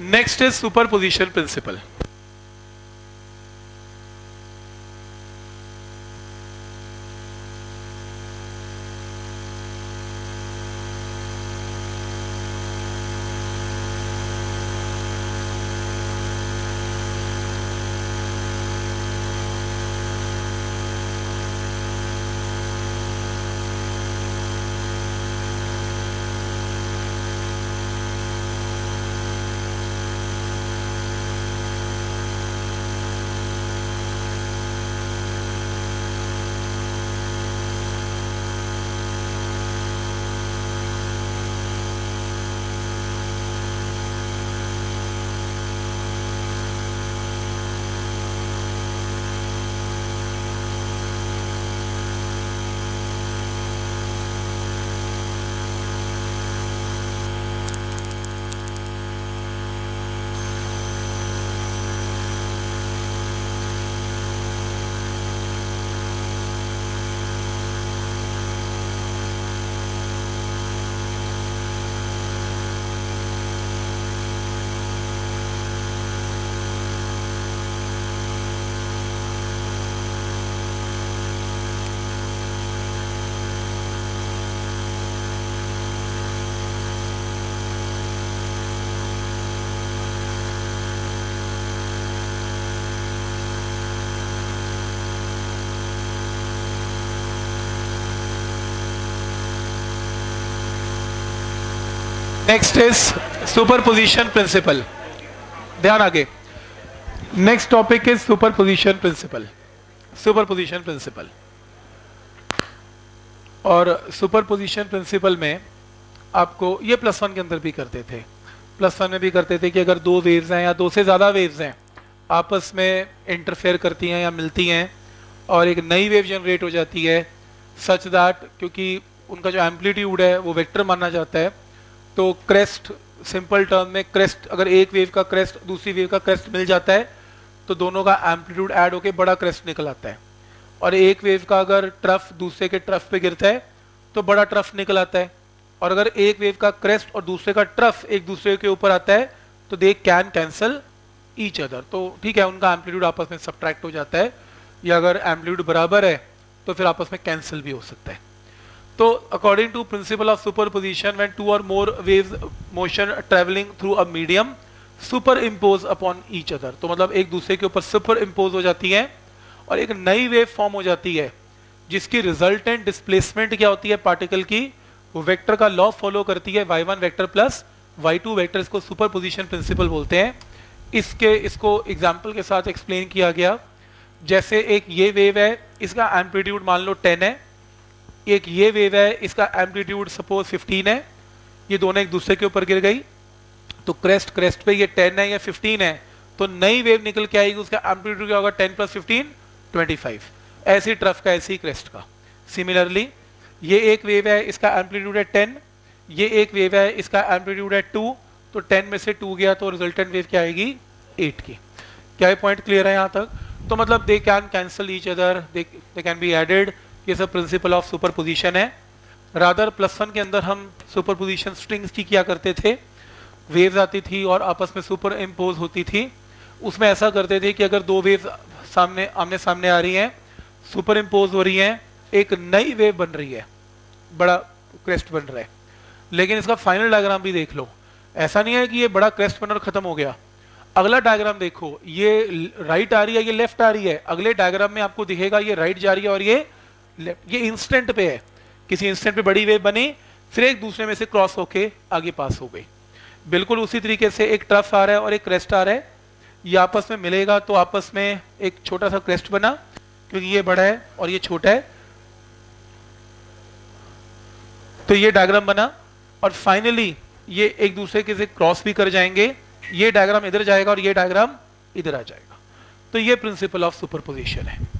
Next is super position principle next is super position principle ध्यान आगे. Next topic is superposition principle super position principle और super position principle में आपको ये plus one के अंदर भी करते थे. प्लस वन में भी करते थे कि अगर दो वेव्स हैं या दो से ज़्यादा वेव्स हैं, आपस में इंटरफेयर करती हैं या मिलती हैं और एक नई वेव जनरेट हो जाती है सच दैट क्योंकि उनका जो एम्पलीट्यूड है वो वेक्टर माना जाता है तो क्रेस्ट सिंपल टर्म में क्रेस्ट अगर एक वेव का क्रेस्ट दूसरी वेव का क्रेस्ट मिल जाता है तो दोनों का एम्पलीट्यूड ऐड होके बड़ा क्रेस्ट निकल आता है। और एक वेव का अगर ट्रफ दूसरे के ट्रफ पे गिरता है तो बड़ा ट्रफ निकल आता है। और अगर एक वेव का क्रेस्ट और दूसरे का ट्रफ एक दूसरे के ऊपर आता है तो they can cancel each other तो ठीक है, उनका एम्पलीट्यूड आपस में सब्ट्रैक्ट हो जाता है, या अगर एम्पलीट्यूड बराबर है तो फिर आपस में कैंसिल भी हो सकता है। तो according to principle of superposition when two और more waves motion travelling through a medium superimpose upon each other तो मतलब एक दूसरे के ऊपर सुपर इम्पोज हो जाती है और एक नई वेव फॉर्म हो जाती है, जिसकी रिजल्टेंट डिस्प्लेसमेंट क्या होती है? पार्टिकल की वो वेक्टर का लॉ फॉलो करती है Y one vector plus Y two vector इसको सुपर पोजिशन प्रिंसिपल बोलते हैं। इसके, इसको एग्ज़ाम्पल के साथ एक्सप्लेन किया गया। जैसे एक ये वेव है, इसका एम्पलीट्यूड मान लो टेन है। एक ये वेव है, इसका एम्पलीट्यूड सपोज़ 15 है, ये दोनों एक दूसरे के ऊपर गिर गई तो क्रेस्ट क्रेस्ट पे ये 10 है या 15 है तो नई वेव निकल के आएगी, उसका एम्पलीट्यूड क्या होगा? 10 प्लस 15 25 ऐसी ट्रफ का, ऐसी क्रेस्ट का. सिमिलरली ये एक वेव है, इसका एम्पलीट्यूड है 10 ये एक वेव है, इसका एम्पलीट्यूड है 2 तो 10 में से 2 गया तो रिजल्टेंट वेव क्या आएगी? 8 की. क्या पॉइंट क्लियर है यहाँ तक? तो मतलब they can cancel each other they can be added ये सब प्रिंसिपल ऑफ़ सुपरपोजिशन है। रादर प्लस वन के अंदर हम सुपरपोजिशन स्ट्रिंग्स की किया करते थे? वेव्स आती थी और आपस में सुपर इम्पोज होती थी। उसमें ऐसा करते थे कि अगर दो वेव सामने, आमने सामने आ रही हैं सुपर इम्पोज हो रही हैं, एक नई वेव बन रही है। बड़ा क्रेस्ट बन रहा है। लेकिन इसका फाइनल डायग्राम भी देख लो। ऐसा नहीं है कि ये बड़ा क्रेस्ट बनर खत्म हो गया। अगला डायग्राम देखो। ये राइट आ रही है, ये लेफ़्ट आ रही है। अगले डायग्राम में आपको दिखेगा, ये राइट जा रही है और ये ये इंस्टेंट पे है। किसी इंस्टेंट पे बड़ी वेव बनी, फिर एक दूसरे में से क्रॉस होके आगे पास हो गई। बिल्कुल उसी तरीके से एक ट्रफ आ रहा है और एक क्रेस्ट आ रहा है। ये आपस में मिलेगा तो आपस में एक छोटा सा क्रेस्ट बना, क्योंकि ये बड़ा है और ये छोटा है। तो ये डायग्राम बना और फाइनली ये एक दूसरे के से क्रॉस भी कर जाएँगे। ये डायग्राम इधर जाएगा और ये डायग्राम इधर आ जाएगा। तो ये प्रिंसिपल ऑफ़ सुपरपोजिशन है।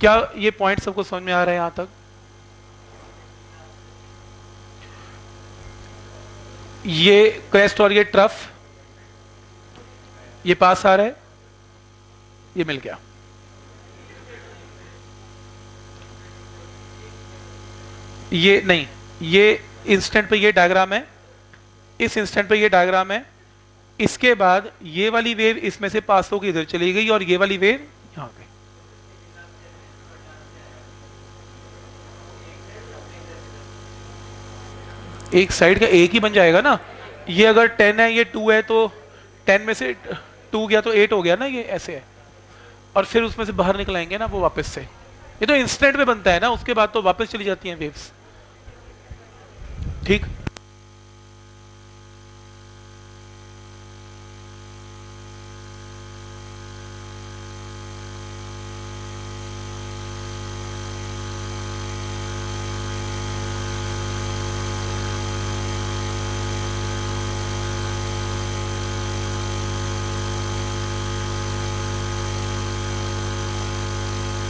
क्या ये पॉइंट सबको समझ में आ रहा है यहाँ तक? ये क्रेस्ट और ये ट्रफ ये पास आ रहा है, ये मिल गया। ये नहीं, ये इंस्टेंट पे ये डायग्राम है, इस इंस्टेंट पे ये डायग्राम है, इसके बाद ये वाली वेव इसमें से पास होकर इधर चली गई और ये वाली वेव यहाँ पे। एक साइड का एक ही बन जाएगा ना? ये अगर टेन है, ये टू है तो टेन में से टू गया तो एट हो गया ना ये ऐसे है। और फिर उसमें से बाहर निकलाएँगे ना वो वापस से। ये तो इंस्टेंट में बनता है ना, उसके बाद तो वापस चली जाती हैं वेव्स ठीक?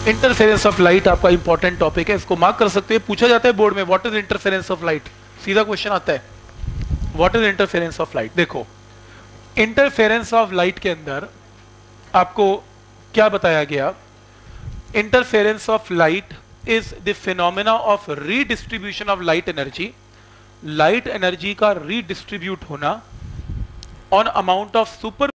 इंटरफेरेंस ऑफ़ लाइट आपका इंपॉर्टेंट टॉपिक है, इसको मार्क कर सकते हैं। पूछा जाता है बोर्ड में what is interference of light सीधा क्वेश्चन आता है। What is interference of light देखो इंटरफेरेंस ऑफ़ लाइट के अंदर आपको क्या बताया गया? Interference of light is the phenomena of redistribution of light energy light energy का रीडिस्ट्रीब्यूट होना ऑन अमाउंट ऑफ़ सुपर